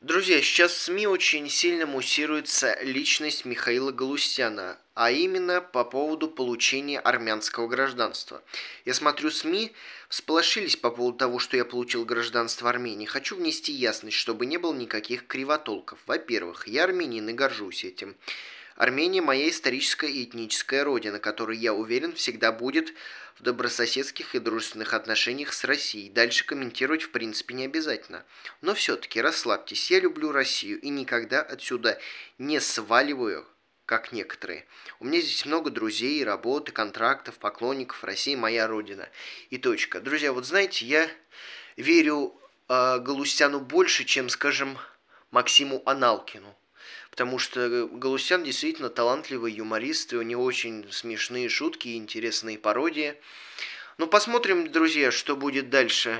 Друзья, сейчас в СМИ очень сильно муссируется личность Михаила Галустяна, а именно по поводу получения армянского гражданства. Я смотрю СМИ, всполошились по поводу того, что я получил гражданство Армении. Хочу внести ясность, чтобы не было никаких кривотолков. Во-первых, я армянин и горжусь этим. Армения – моя историческая и этническая родина, которая, я уверен, всегда будет в добрососедских и дружественных отношениях с Россией. Дальше комментировать в принципе не обязательно. Но все-таки расслабьтесь, я люблю Россию и никогда отсюда не сваливаю как некоторые. У меня здесь много друзей, работы, контрактов, поклонников. Россия моя родина. И точка. Друзья, вот знаете, я верю э, Галустяну больше, чем, скажем, Максиму Аналкину потому что Галустян действительно талантливый юморист, и у него очень смешные шутки и интересные пародии. Ну, посмотрим, друзья, что будет дальше.